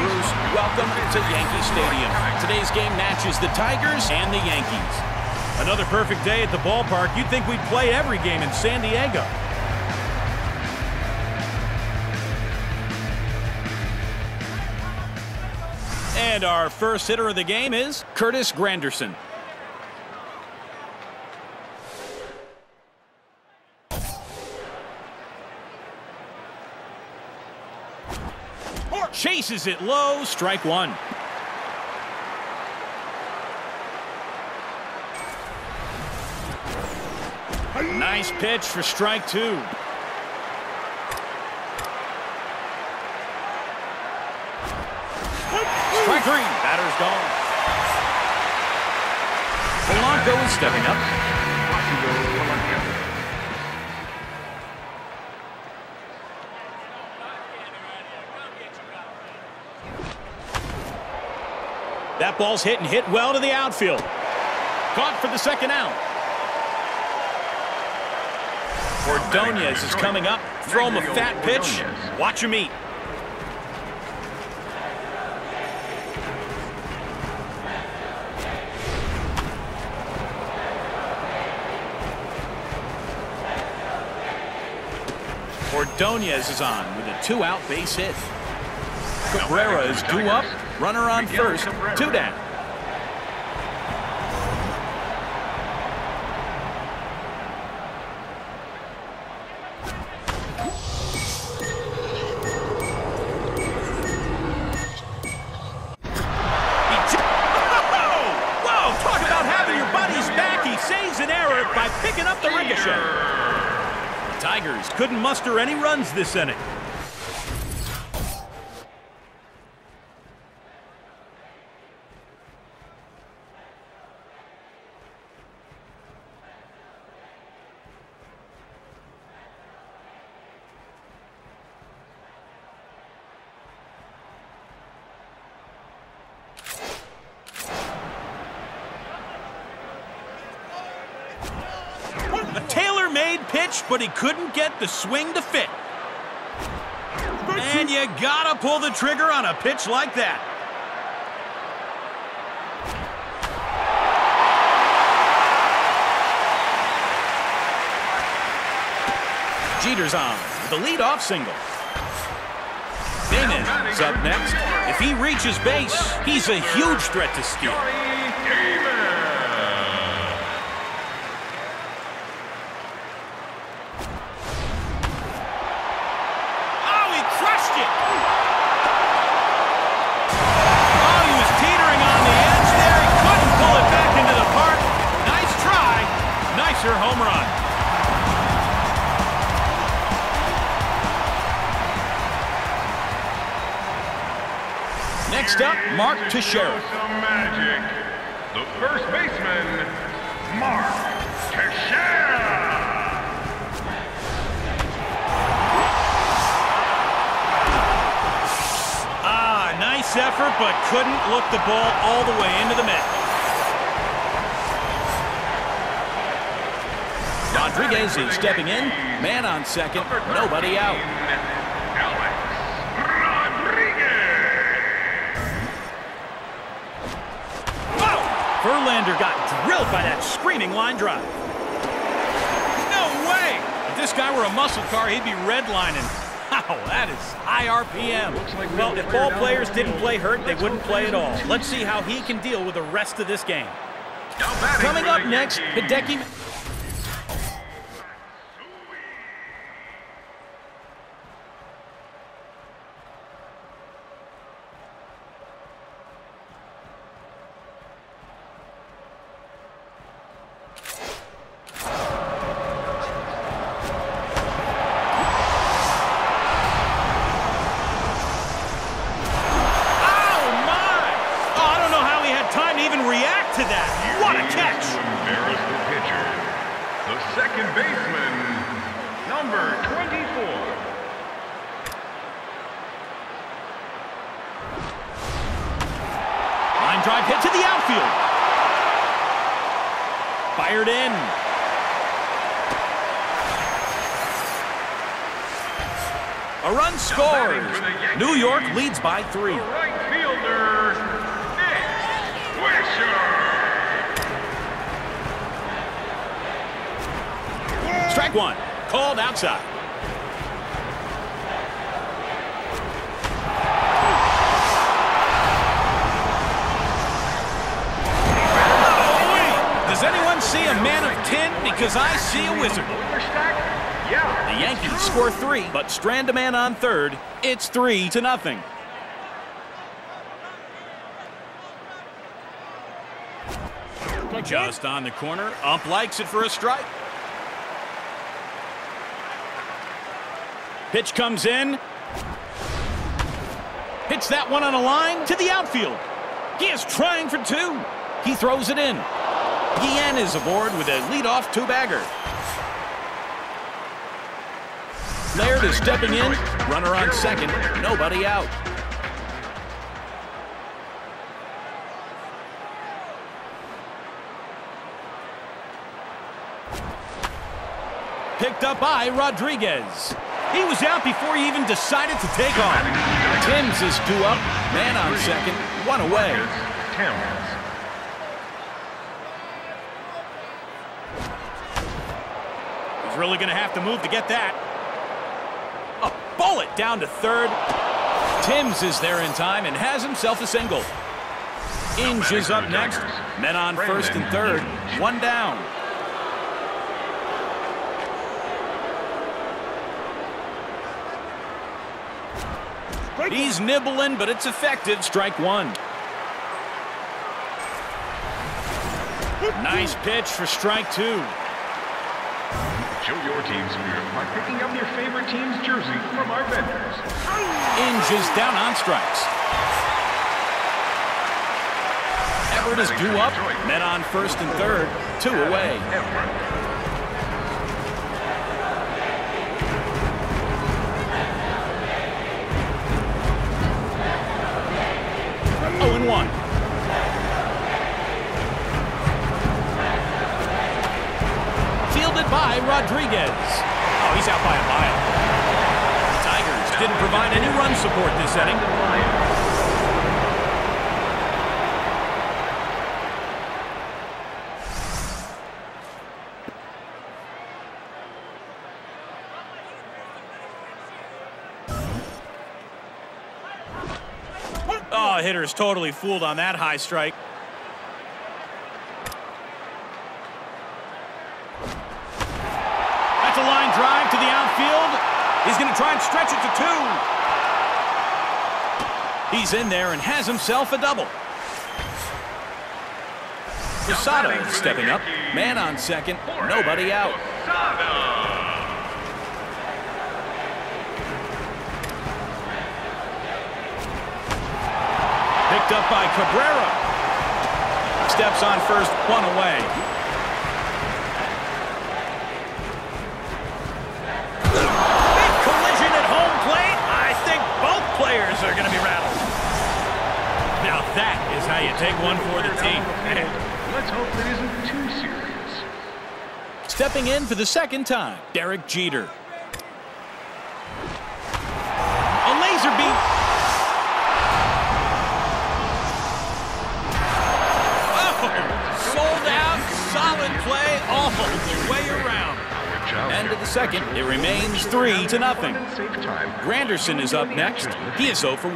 Bruce. Welcome to Yankee Stadium. Today's game matches the Tigers and the Yankees. Another perfect day at the ballpark. You'd think we'd play every game in San Diego. And our first hitter of the game is Curtis Granderson. Chases it low, strike one. Nice pitch for strike two. Strike three. Batter's gone. Polanco is stepping up. That ball's hit and hit well to the outfield. Caught for the second out. Ordonez is coming up. Throw him a fat pitch. Watch him eat. Ordonez is on with a two-out base hit. Cabrera is due up. Runner on first. Two down. Talk about having your buddies back. He saves an error by picking up the ricochet. The Tigers couldn't muster any runs this inning. A tailor-made pitch, but he couldn't get the swing to fit. And you gotta pull the trigger on a pitch like that. Jeter's on the leadoff single. Damon is up next. If he reaches base, he's a huge threat to steal. Next up, Mark Teixeira. Some magic. The first baseman, Mark Teixeira. Ah, nice effort, but couldn't look the ball all the way into the mitt. Rodriguez is stepping in. Man on second. Nobody out. Verlander got drilled by that screaming line drive. No way! If this guy were a muscle car, he'd be redlining. Wow, that is high RPM. Well, if ball players didn't play hurt, they wouldn't play at all. Let's see how he can deal with the rest of this game. Coming up next, Hideki. drive hit to the outfield. Fired in. A run scores. New York leads by three. Strike one. Called outside. See a man of 10 Because I see a wizard. The Yankees score three, but strand a man on third. It's three to nothing. Just on the corner. Ump likes it for a strike. Pitch comes in. Hits that one on a line to the outfield. He is trying for two. He throws it in. Guillen is aboard with a leadoff two-bagger. Laird is stepping in. Runner on second. Nobody out. Picked up by Rodriguez. He was out before he even decided to take off. Thames is due up. Man on second. One away. Thames. He's really going to have to move to get that. A bullet down to third. Thames is there in time and has himself a single. Inge is up next. Men on first and third. One down. He's nibbling, but it's effective. Strike one. Nice pitch for strike two. Show your team spirit by picking up your favorite team's jersey from our vendors. Inge is down on strikes. Everett is due up. Men on first and third. Two away. Oh and 1. Rodriguez. Oh, he's out by a mile. The Tigers didn't provide any run support this inning. Oh, hitter is totally fooled on that high strike. That's a line drive to the outfield. He's going to try and stretch it to two. He's in there and has himself a double. Posada is stepping up. Man on second. Nobody out. Picked up by Cabrera. Steps on first, one away. Take one for the team. Let's hope it isn't too serious. Stepping in for the second time, Derek Jeter. A laser beam. Oh, sold out, solid play all the way around. End of the second, it remains three to nothing. Granderson is up next. He is 0 for